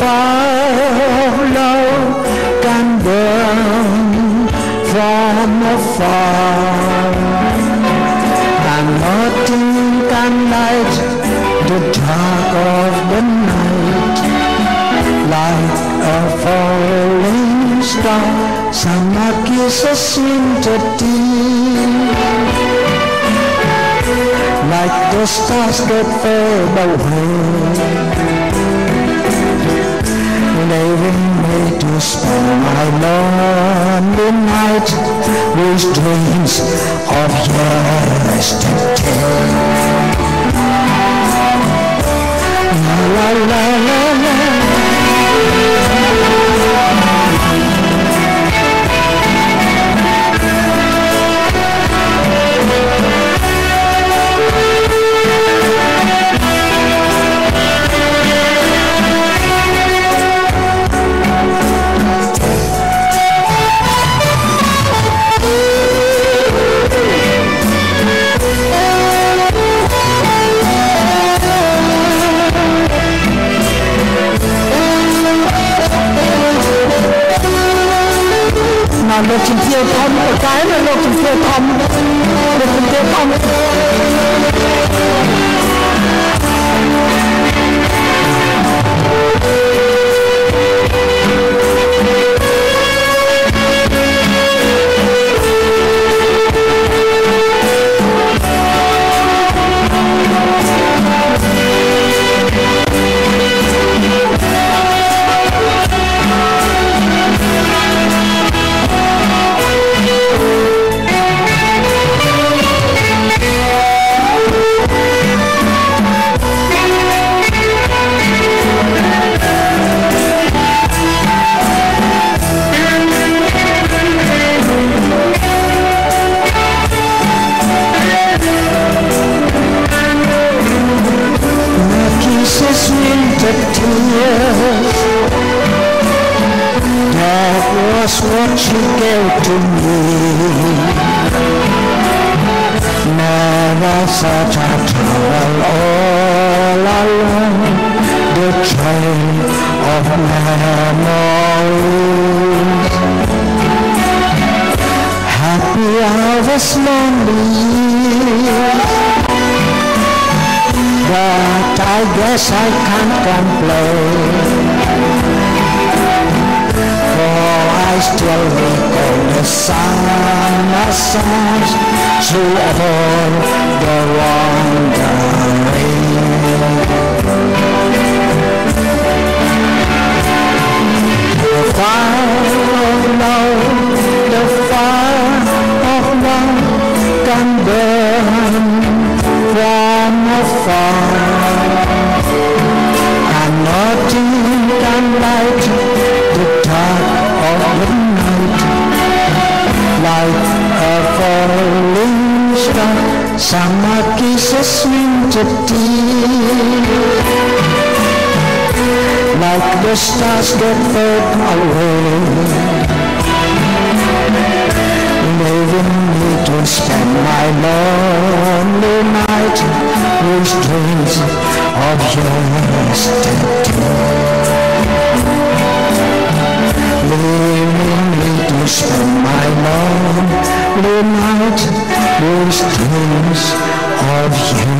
follow can burn from afar. And nothing can light the dark of the night. Like a falling star summer kisses winter dream, like the stars that fade away leaving me to spend my lonely night with dreams លោកជំទាវធំប្រកែណាលោកជំទាវធំលោកជំទាវធំ kisses winter tears That was what you gave to me. Never such a travel all alone. The train of memories. Happy hours, lonely I guess I can't complain. For I still recall the summer songs through all the wandering. Can light the dark of the night like a falling star summer kisses winter deep like the stars that fade away leaving me to spend my lonely night with dreams of yesterday. Leaving me to spend my lonely night with dreams of yesterday.